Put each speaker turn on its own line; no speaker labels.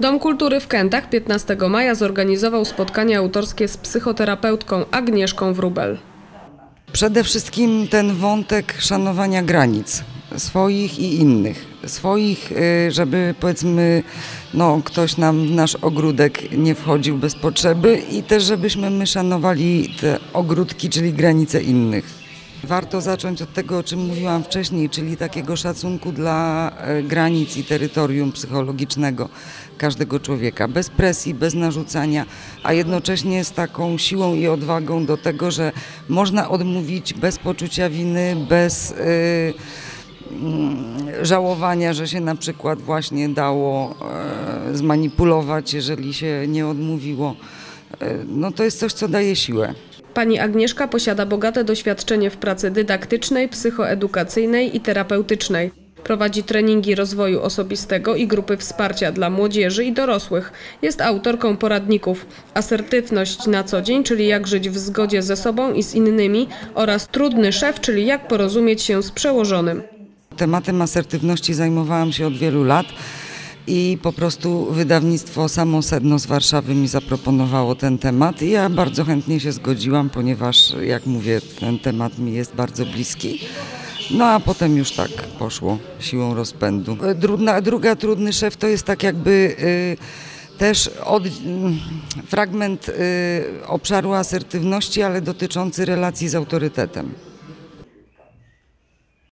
Dom Kultury w Kętach 15 maja zorganizował spotkanie autorskie z psychoterapeutką Agnieszką Wrubel.
Przede wszystkim ten wątek szanowania granic swoich i innych. Swoich, y, żeby powiedzmy, no, ktoś nam w nasz ogródek nie wchodził bez potrzeby i też żebyśmy my szanowali te ogródki, czyli granice innych. Warto zacząć od tego, o czym mówiłam wcześniej, czyli takiego szacunku dla e, granic i terytorium psychologicznego każdego człowieka, bez presji, bez narzucania, a jednocześnie z taką siłą i odwagą do tego, że można odmówić bez poczucia winy, bez y, mm, żałowania, że się na przykład właśnie dało e, zmanipulować, jeżeli się nie odmówiło. E, No to jest coś, co daje siłę.
Pani Agnieszka posiada bogate doświadczenie w pracy dydaktycznej, psychoedukacyjnej i terapeutycznej. Prowadzi treningi rozwoju osobistego i grupy wsparcia dla młodzieży i dorosłych. Jest autorką poradników Asertywność na co dzień, czyli jak żyć w zgodzie ze sobą i z innymi oraz Trudny szef, czyli jak porozumieć się z przełożonym.
Tematem asertywności zajmowałam się od wielu lat i po prostu wydawnictwo Samo Sedno z Warszawy mi zaproponowało ten temat i ja bardzo chętnie się zgodziłam, ponieważ jak mówię, ten temat mi jest bardzo bliski. No a potem już tak poszło siłą rozpędu. Druga trudny szef to jest tak jakby y, też od, fragment y, obszaru asertywności, ale dotyczący relacji z autorytetem.